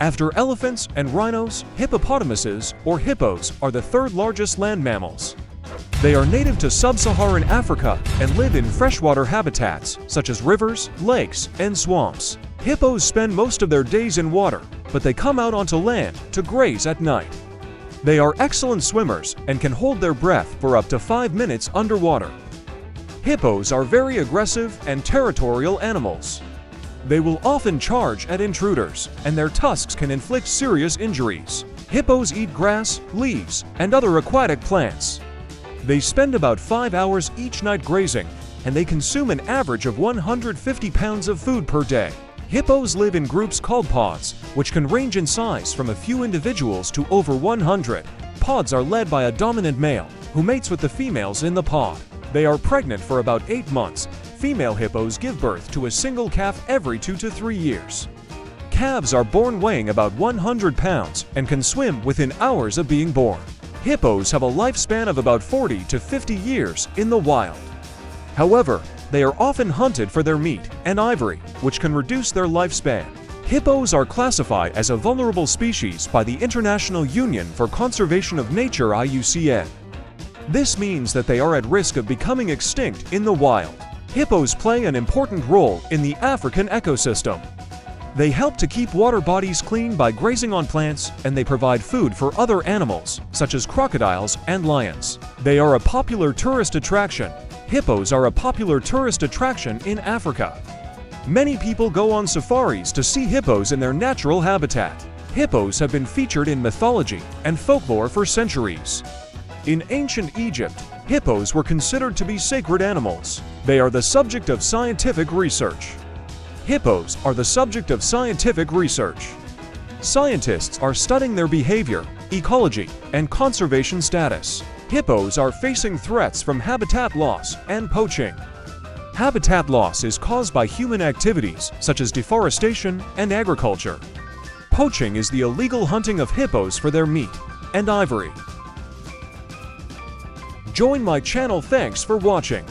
After elephants and rhinos, hippopotamuses, or hippos are the third largest land mammals. They are native to sub-Saharan Africa and live in freshwater habitats such as rivers, lakes, and swamps. Hippos spend most of their days in water, but they come out onto land to graze at night. They are excellent swimmers and can hold their breath for up to 5 minutes underwater. Hippos are very aggressive and territorial animals. They will often charge at intruders, and their tusks can inflict serious injuries. Hippos eat grass, leaves, and other aquatic plants. They spend about 5 hours each night grazing, and they consume an average of 150 pounds of food per day. Hippos live in groups called pods, which can range in size from a few individuals to over 100. Pods are led by a dominant male, who mates with the females in the pod. They are pregnant for about 8 months. Female hippos give birth to a single calf every 2 to 3 years. Calves are born weighing about 100 pounds and can swim within hours of being born. Hippos have a lifespan of about 40 to 50 years in the wild. However, they are often hunted for their meat and ivory, which can reduce their lifespan. Hippos are classified as a vulnerable species by the International Union for Conservation of Nature IUCN. This means that they are at risk of becoming extinct in the wild. Hippos play an important role in the African ecosystem. They help to keep water bodies clean by grazing on plants, and they provide food for other animals, such as crocodiles and lions. They are a popular tourist attraction. Hippos are a popular tourist attraction in Africa. Many people go on safaris to see hippos in their natural habitat. Hippos have been featured in mythology and folklore for centuries. In ancient Egypt, hippos were considered to be sacred animals. They are the subject of scientific research. Hippos are the subject of scientific research. Scientists are studying their behavior, ecology, and conservation status. Hippos are facing threats from habitat loss and poaching. Habitat loss is caused by human activities such as deforestation and agriculture. Poaching is the illegal hunting of hippos for their meat and ivory. Join my channel thanks for watching.